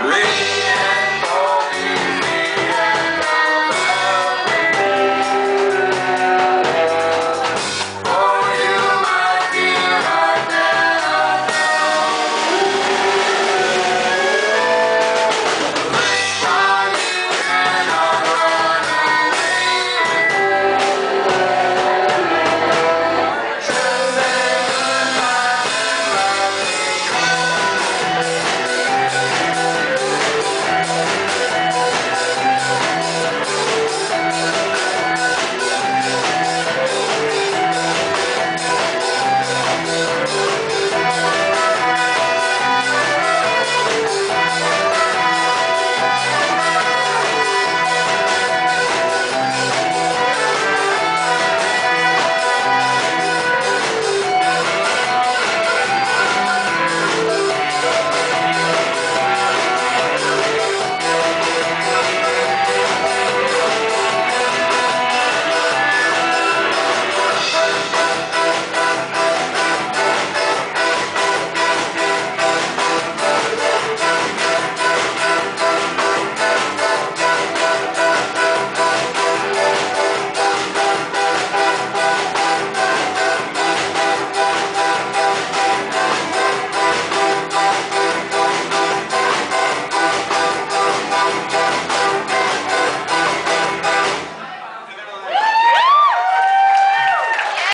Rain.